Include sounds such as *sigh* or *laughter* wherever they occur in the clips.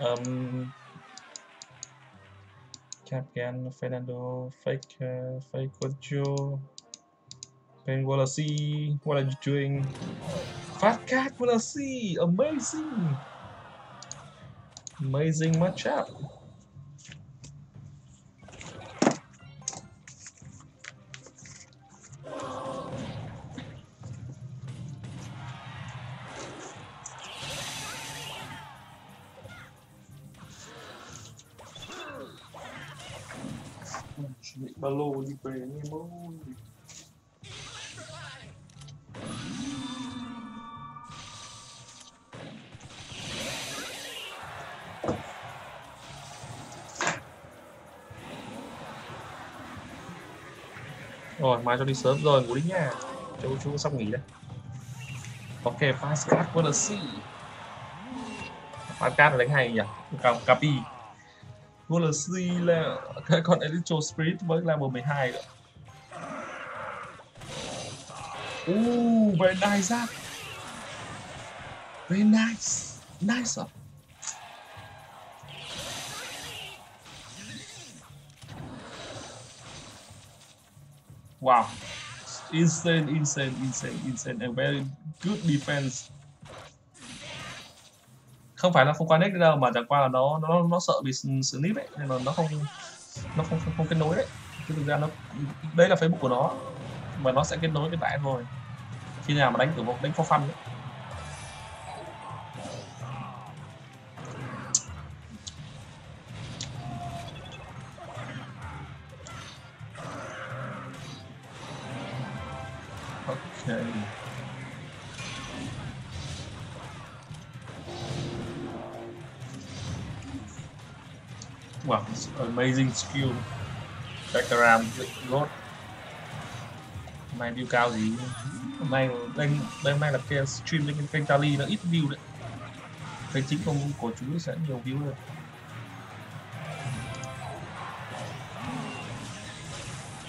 Um, Capcan, Fernando, Fake, uh, Fake Ojo, Ben Wallace, what are you doing? Fat Cat Wallace, amazing! Amazing matchup. Bị ba lô đi về anh em ơi Rồi, mai cho đi sớm rồi, ngủ đi nha. Chú chú sắp nghỉ đây Ok, fast card with a C Fast card là đánh hay nhỉ? Capi. Galaxy là *laughs* cái con Electro Spirit với level 12 nữa Ooh, very nice Zach. Very nice. Nice. Wow. Insane, insane, insane, insane. A very good defense không phải là không qua nick đâu mà chẳng qua là nó nó nó sợ bị snip ấy nên là nó không nó không không, không kết nối đấy chứ thực ra nó đây là facebook của nó mà nó sẽ kết nối với bạn thôi khi nào mà đánh kiểu đánh for fun ấy. Wow, amazing skill. Background God. Hôm view cao gì? Hôm nay đây đây hôm nay là cái stream lên kênh Tali nó ít view đấy. Kênh chính không của chú sẽ nhiều view hơn.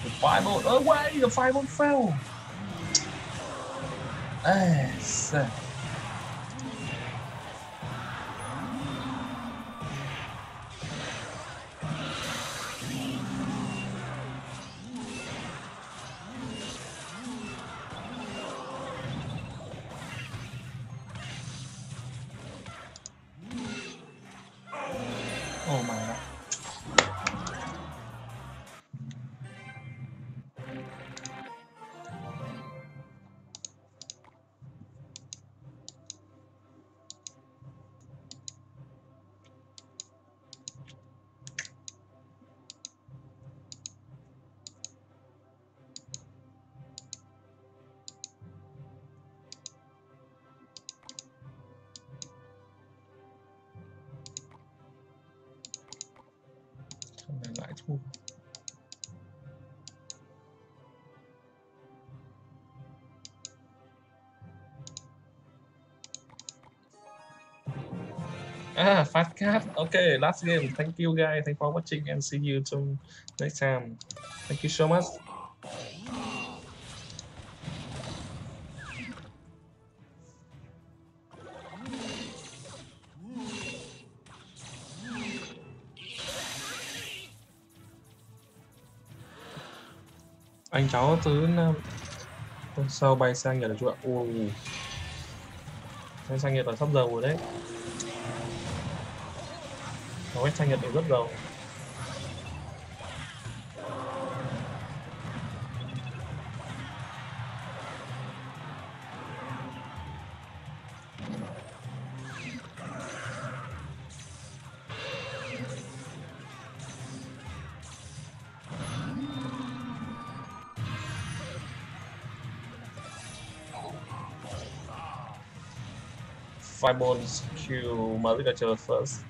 The fireball away, the fireball fell. Ah, Ah, fast cat. Okay, last game. Thank you guys. Thank you for watching and see you soon next time. Thank you so much. Cháu thứ ờ, sau bay sang nhật là chú ạ. Ui. Sang nhật là sắp giàu rồi đấy. Nó sang nhật thì rất giàu Fireballs Q Maligature first.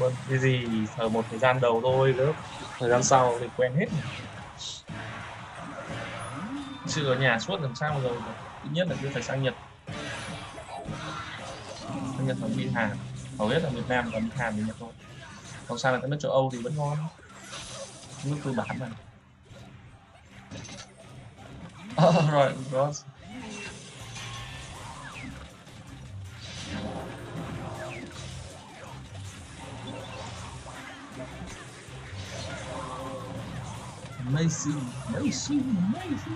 Buồn cái gì ở một thời gian đầu thôi lớp thời gian sau thì quen hết sự ở nhà suốt làm sao rồi ít nhất là cứ phải sang Nhật. Sang Nhật hoặc đi Hàn, hầu hết là Việt Nam và đi Hàn thì Nhật thôi. Còn sang là các nước châu Âu thì vẫn ngon. *laughs* Alright, guys. Macy, Macy, Macy.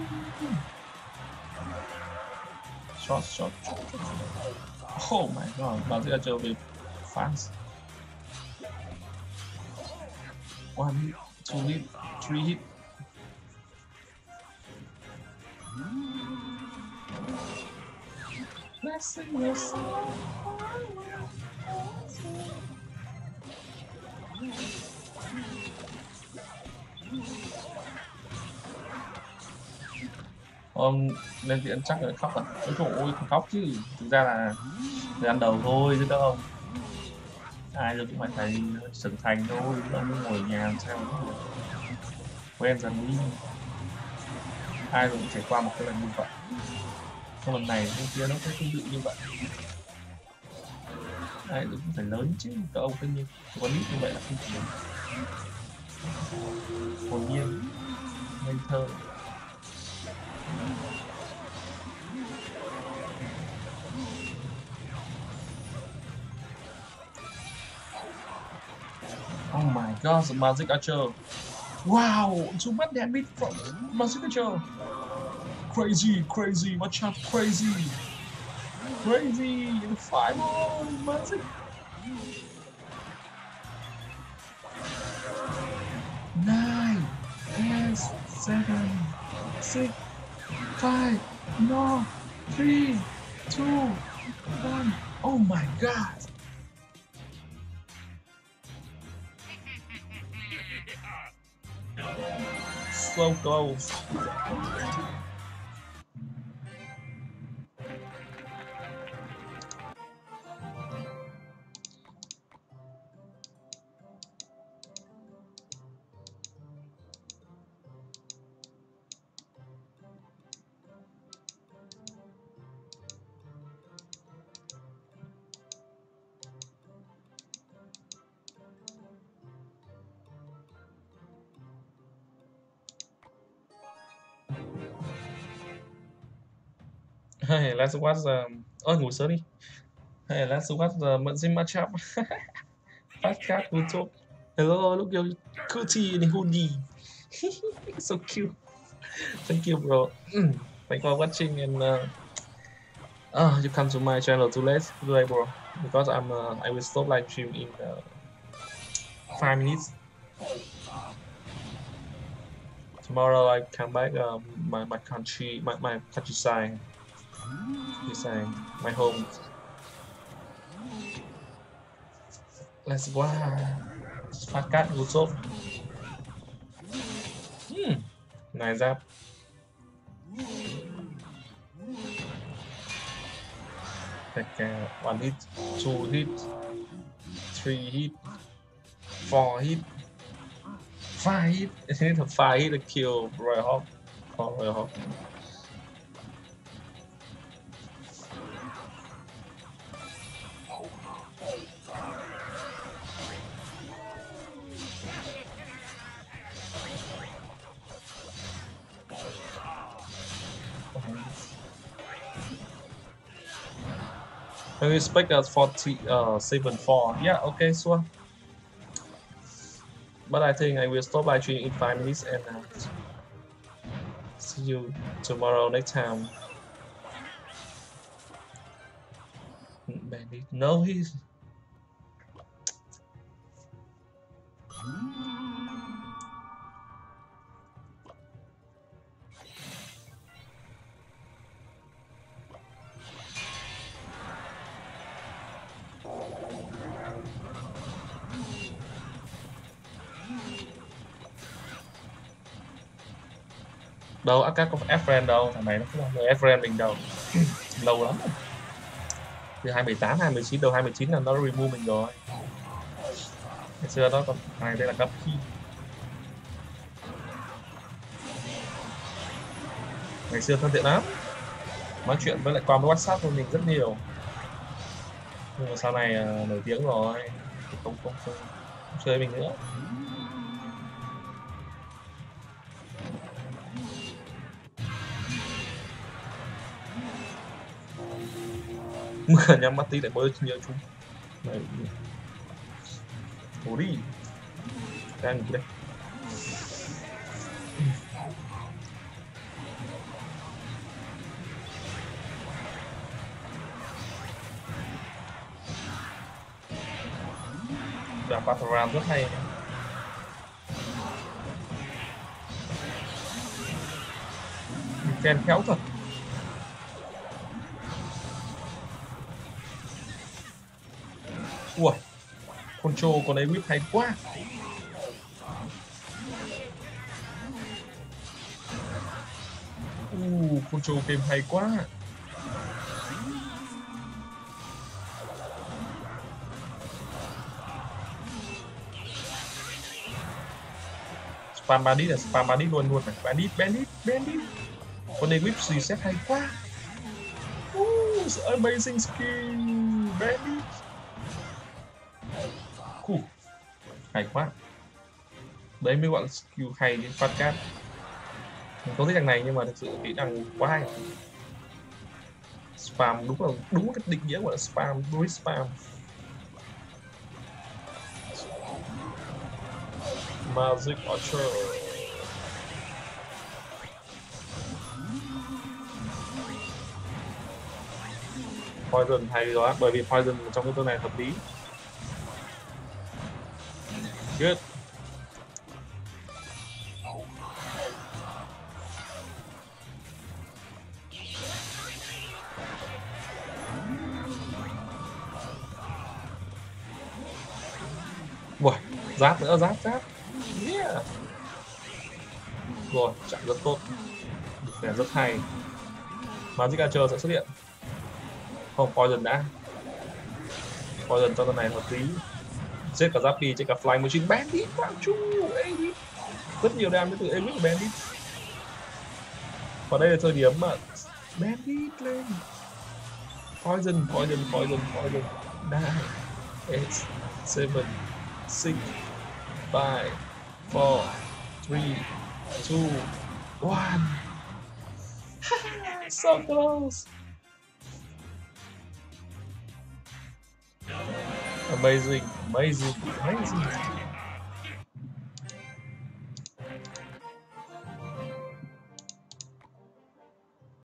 Shot, shot, shot, shot. Oh my god, but that will be fast. One. Only three hit. Blessing, vâng, blessing. ông lên viện chắc là khóc à ôi trời ơi khóc chứ thực ra là thời ăn đầu thôi chứ đâu không ai luôn cũng phải thấy trưởng thành thôi ông ngồi nhà làm sao quen dần đi ai rồi cũng trải qua một cái lần như vậy. Trong lần này cái kia nó cũng tương tự như vậy. Ai cũng phải lớn chứ, các ông cứ như có nít như vậy là không thể. Hồn nhiên, ngây thơ. Oh my god, magic archer. Wow, too much damage from magic archer. Crazy, crazy, watch out, crazy. Crazy, in the final, magic. Nine, eight, seven, six, five, no, three, two, one. Oh my god. So close. Hey, let's watch um ôi ngủ sớm đi. Hey, let's watch the matchup. Fast cat who talk. Hello, look your cutie the hoodie. so cute. Thank you, bro. Thank you for watching and uh, uh, you come to my channel too late today, bro. Because I'm uh, I will stop live stream in uh, five minutes. Tomorrow I come back um, my my country my my countryside. He's saying my home. Let's go. Phát cát ngủ sốt. Hmm. Này giáp. Take uh, one hit, two hit, three hit, four hit, five hit. *laughs* five hit to kill Roy Hawk. Oh, Roy Hawk. Can you expect us 40, uh, 7 4? Yeah, okay, sure. But I think I will stop by in 5 minutes and uh, see you tomorrow next time. Bandit. No, he's. Đâu Akat có ép friend đâu thằng này nó không ép friend mình đâu. *laughs* Lâu lắm từ 218 219 đầu 219 là nó remove mình rồi. Ngày xưa nó còn này đây là cấp khi ngày xưa thân thiện lắm. Nói chuyện với lại qua với whatsapp của mình rất nhiều. Nhưng mà sau này uh, nổi tiếng rồi. Thì không không không, không chơi mình nữa mưa mati mắt tí lại mới nhớ chúng. Này, ngủ đi. Đang ngủ đây. Đạp Battleground rất hay. Ken khéo thật. Ui control con ấy whip hay quá? Uh, control game hay quá. Spam bandit là spam bandit luôn luôn này bandit bandit bandit con này whip reset hay quá. Ooh, amazing skill. Bandit Khu, hay quá. Đấy mới gọi là skill hay đến phát cát mình không thích thằng này nhưng mà thực sự kỹ năng quá hay. Spam đúng là đúng cái định nghĩa gọi là spam đối spam. Magic Archer. Poison hay đó bởi vì Poison trong cái ตัว này hợp lý. Good. Ui, giáp nữa, giáp, giáp. Yeah. Rồi, chạy rất tốt. Để rất hay. Magic Archer sẽ xuất hiện. Không, Poison đã. Poison cho con này một tí. Giết cả Zappy, chạy cả Flying Machine. Bandit, wow chu, Elite Rất nhiều đam đến từ Elite và Bandit Và đây là thời điểm mà Bandit lên. Poison, Poison, Poison, Poison. 9 8 7 6 5 four, three, two, one. *laughs* so close. Amazing, amazing, amazing.